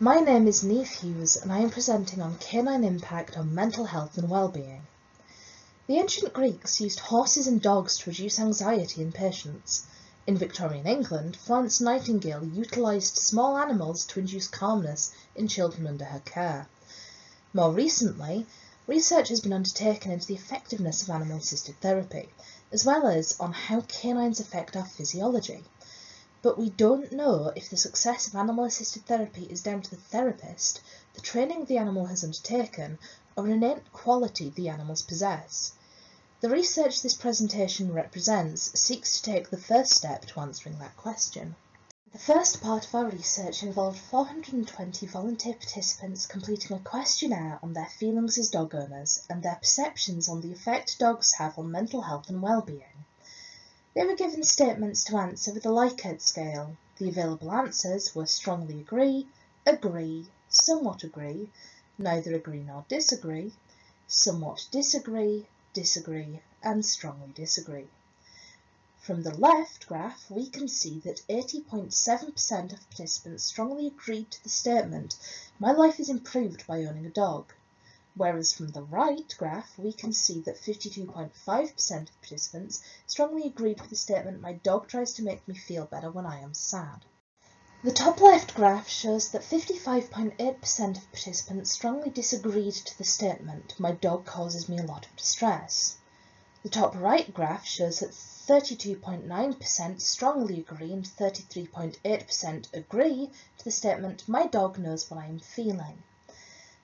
My name is Niamh Hughes and I am presenting on canine impact on mental health and well-being. The ancient Greeks used horses and dogs to reduce anxiety in patients. In Victorian England, Florence Nightingale utilised small animals to induce calmness in children under her care. More recently, research has been undertaken into the effectiveness of animal-assisted therapy, as well as on how canines affect our physiology but we don't know if the success of animal-assisted therapy is down to the therapist, the training the animal has undertaken, or an innate quality the animals possess. The research this presentation represents seeks to take the first step to answering that question. The first part of our research involved 420 volunteer participants completing a questionnaire on their feelings as dog owners and their perceptions on the effect dogs have on mental health and well-being. They were given statements to answer with a Likert scale. The available answers were strongly agree, agree, somewhat agree, neither agree nor disagree, somewhat disagree, disagree, and strongly disagree. From the left graph, we can see that 80.7% of participants strongly agreed to the statement, my life is improved by owning a dog whereas from the right graph we can see that 52.5% of participants strongly agreed with the statement my dog tries to make me feel better when I am sad. The top left graph shows that 55.8% of participants strongly disagreed to the statement my dog causes me a lot of distress. The top right graph shows that 32.9% strongly agree and 33.8% agree to the statement my dog knows what I am feeling.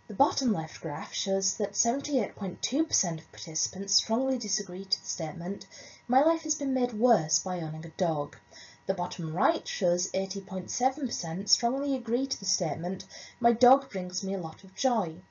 The bottom left graph shows that 78.2% of participants strongly disagree to the statement, my life has been made worse by owning a dog. The bottom right shows 80.7% strongly agree to the statement, my dog brings me a lot of joy.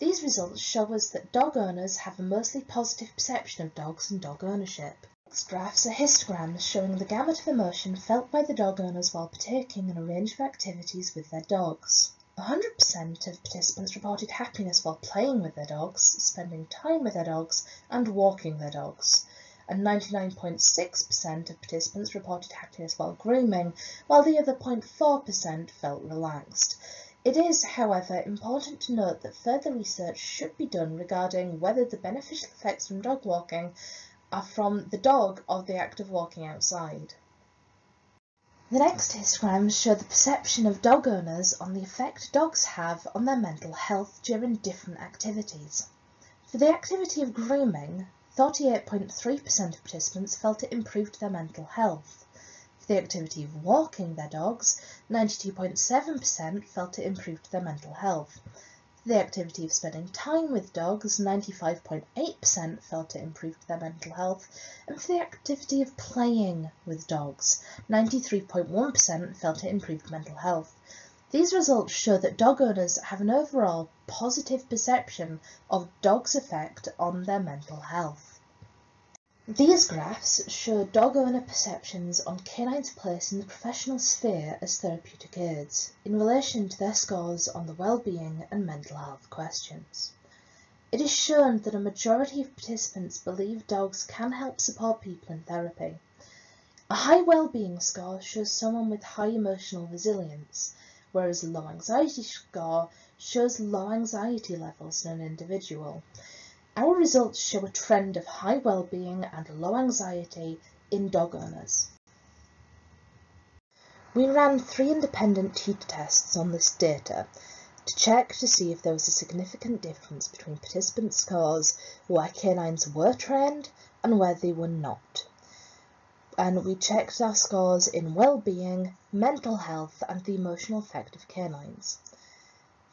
These results show us that dog owners have a mostly positive perception of dogs and dog ownership. Next graphs are histograms showing the gamut of emotion felt by the dog owners while partaking in a range of activities with their dogs. 100% of participants reported happiness while playing with their dogs, spending time with their dogs, and walking their dogs. And 99.6% of participants reported happiness while grooming, while the other 0.4% felt relaxed. It is, however, important to note that further research should be done regarding whether the beneficial effects from dog walking are from the dog or the act of walking outside. The next histograms show the perception of dog owners on the effect dogs have on their mental health during different activities. For the activity of grooming, 38.3% of participants felt it improved their mental health. For the activity of walking their dogs, 92.7% felt it improved their mental health. The activity of spending time with dogs, 95.8% felt it improved their mental health, and for the activity of playing with dogs, 93.1% felt it improved mental health. These results show that dog owners have an overall positive perception of dogs' effect on their mental health. These graphs show dog owner perceptions on canines' place in the professional sphere as therapeutic aids, in relation to their scores on the well-being and mental health questions. It is shown that a majority of participants believe dogs can help support people in therapy. A high well-being score shows someone with high emotional resilience, whereas a low anxiety score shows low anxiety levels in an individual, our results show a trend of high well-being and low anxiety in dog owners. We ran three independent tutor tests on this data to check to see if there was a significant difference between participant scores where canines were trained and where they were not. And we checked our scores in well-being, mental health and the emotional effect of canines.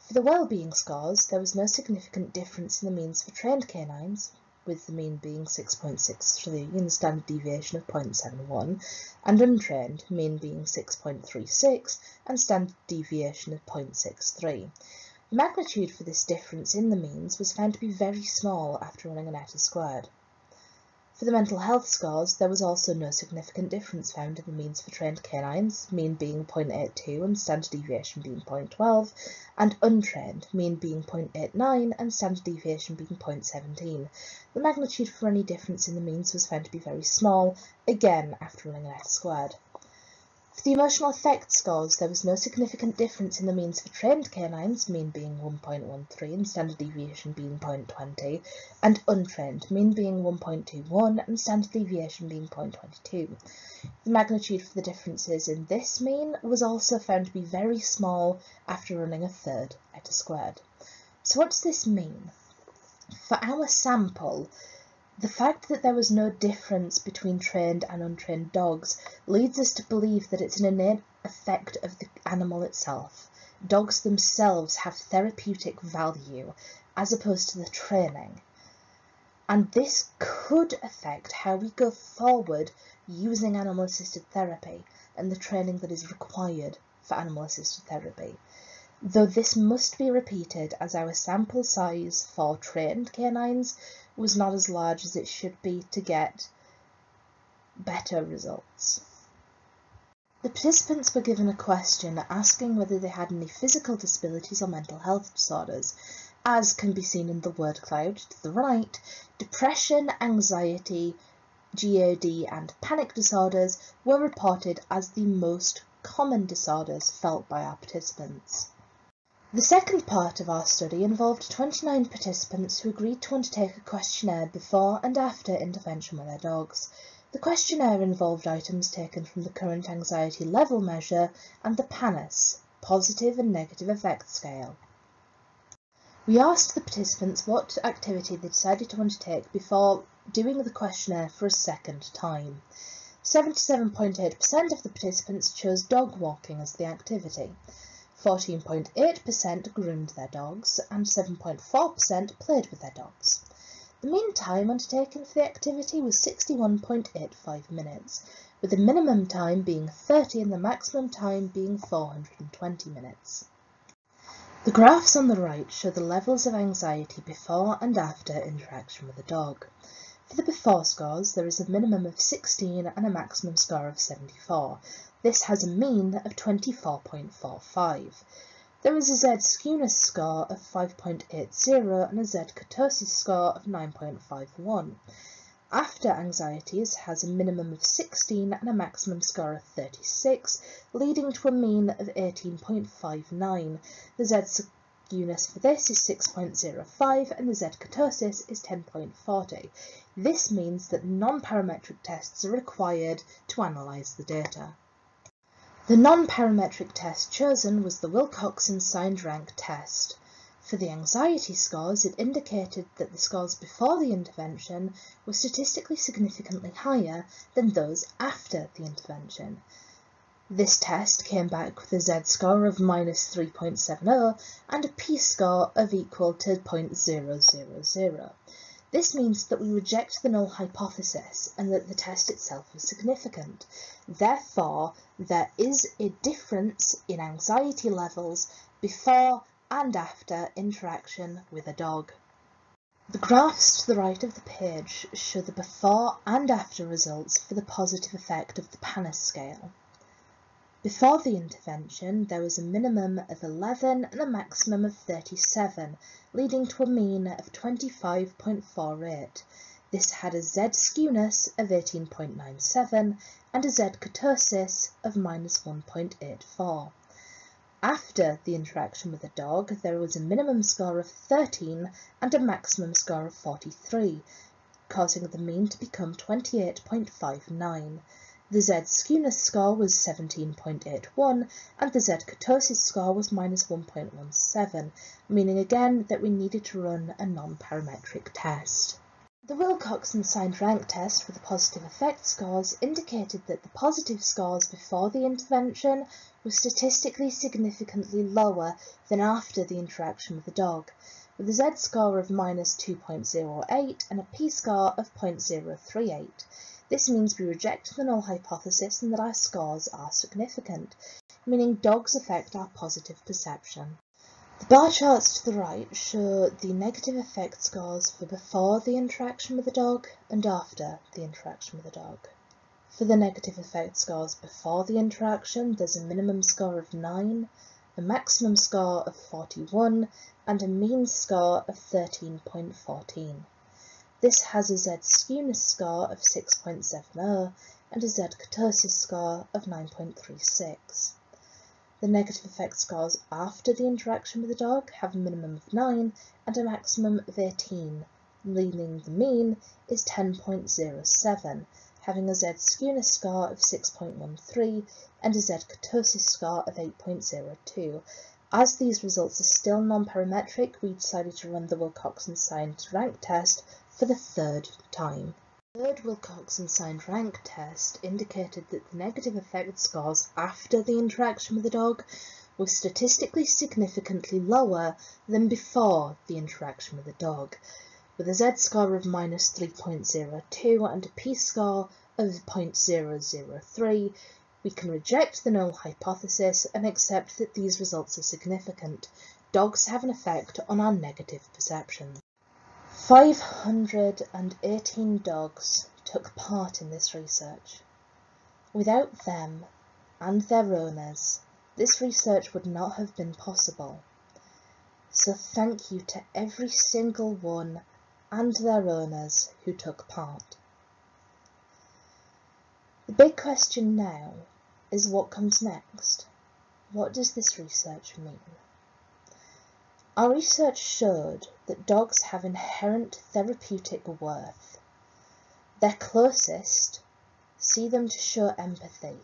For the well-being scores, there was no significant difference in the means for trained canines, with the mean being 6.63 and the standard deviation of 0.71, and untrained, mean being 6.36 and standard deviation of 0.63. The magnitude for this difference in the means was found to be very small after running an eta squared. For the mental health scores, there was also no significant difference found in the means for trained canines, mean being 0.82 and standard deviation being 0.12, and untrained, mean being 0.89 and standard deviation being 0.17. The magnitude for any difference in the means was found to be very small, again after running an eta squared. For the emotional effect scores, there was no significant difference in the means for trained canines, mean being 1.13 and standard deviation being 0.20, and untrained, mean being 1.21 and standard deviation being 0.22. The magnitude for the differences in this mean was also found to be very small after running a third eta squared. So what does this mean? For our sample, the fact that there was no difference between trained and untrained dogs leads us to believe that it's an innate effect of the animal itself. Dogs themselves have therapeutic value as opposed to the training. And this could affect how we go forward using animal assisted therapy and the training that is required for animal assisted therapy. Though this must be repeated as our sample size for trained canines was not as large as it should be to get better results. The participants were given a question asking whether they had any physical disabilities or mental health disorders. As can be seen in the word cloud to the right, depression, anxiety, GAD and panic disorders were reported as the most common disorders felt by our participants. The second part of our study involved 29 participants who agreed to undertake a questionnaire before and after intervention with their dogs. The questionnaire involved items taken from the current anxiety level measure and the PANAS, Positive and Negative Affect Scale. We asked the participants what activity they decided to undertake before doing the questionnaire for a second time. 77.8% of the participants chose dog walking as the activity. 14.8% groomed their dogs and 7.4% played with their dogs. The mean time undertaken for the activity was 61.85 minutes, with the minimum time being 30 and the maximum time being 420 minutes. The graphs on the right show the levels of anxiety before and after interaction with a dog. For the before scores, there is a minimum of 16 and a maximum score of 74. This has a mean of 24.45. There is a Z skewness score of 5.80 and a Z kurtosis score of 9.51. After anxieties has a minimum of 16 and a maximum score of 36, leading to a mean of 18.59. The Z skewness for this is 6.05 and the Z kurtosis is 10.40. This means that non-parametric tests are required to analyse the data. The non-parametric test chosen was the Wilcoxon signed rank test. For the anxiety scores, it indicated that the scores before the intervention were statistically significantly higher than those after the intervention. This test came back with a z-score of minus 3.70 and a p-score of equal to 0.000. This means that we reject the null hypothesis and that the test itself is significant. Therefore, there is a difference in anxiety levels before and after interaction with a dog. The graphs to the right of the page show the before and after results for the positive effect of the PANAS scale. Before the intervention, there was a minimum of 11 and a maximum of 37, leading to a mean of 25.48. This had a Z skewness of 18.97 and a Z kurtosis of minus 1.84. After the interaction with the dog, there was a minimum score of 13 and a maximum score of 43, causing the mean to become 28.59. The Z skewness score was 17.81 and the Z kurtosis score was minus 1.17, meaning again that we needed to run a non-parametric test. The Wilcoxon signed rank test for the positive effect scores indicated that the positive scores before the intervention were statistically significantly lower than after the interaction with the dog, with a Z score of minus 2.08 and a P score of 0.038. This means we reject the null hypothesis and that our scores are significant, meaning dogs affect our positive perception. The bar charts to the right show the negative effect scores for before the interaction with the dog and after the interaction with the dog. For the negative effect scores before the interaction, there's a minimum score of 9, a maximum score of 41, and a mean score of 13.14. This has a Z skewness score of 6.70, and a Z kurtosis score of 9.36. The negative effect scores after the interaction with the dog have a minimum of 9 and a maximum of 18, meaning the mean is 10.07, having a Z skewness score of 6.13 and a Z kurtosis score of 8.02. As these results are still non-parametric, we decided to run the Wilcoxon-signed rank test for the third time. The third Wilcoxon-signed rank test indicated that the negative effect scores after the interaction with the dog were statistically significantly lower than before the interaction with the dog, with a z-score of minus 3.02 and a p-score of 0.003, we can reject the null hypothesis and accept that these results are significant. Dogs have an effect on our negative perceptions. 518 dogs took part in this research. Without them and their owners, this research would not have been possible. So thank you to every single one and their owners who took part. The big question now is what comes next? What does this research mean? Our research showed that dogs have inherent therapeutic worth. Their closest see them to show empathy,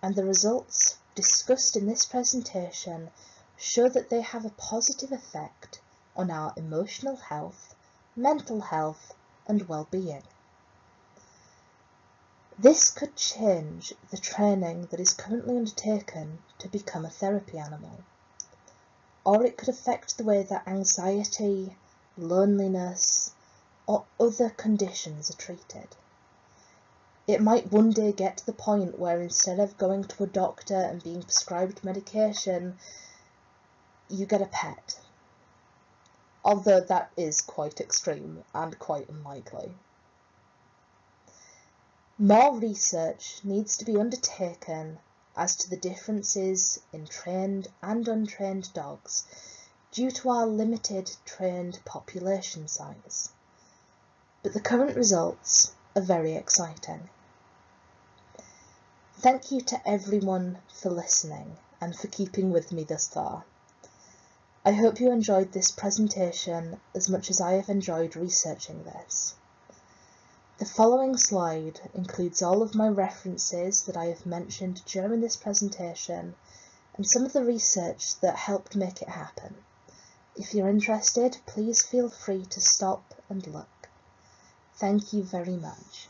and the results discussed in this presentation show that they have a positive effect on our emotional health, mental health and well-being. This could change the training that is currently undertaken to become a therapy animal, or it could affect the way that anxiety, loneliness or other conditions are treated. It might one day get to the point where instead of going to a doctor and being prescribed medication, you get a pet. Although that is quite extreme and quite unlikely. More research needs to be undertaken as to the differences in trained and untrained dogs due to our limited trained population size. But the current results are very exciting. Thank you to everyone for listening and for keeping with me thus far. I hope you enjoyed this presentation as much as I have enjoyed researching this. The following slide includes all of my references that I have mentioned during this presentation and some of the research that helped make it happen. If you're interested, please feel free to stop and look. Thank you very much.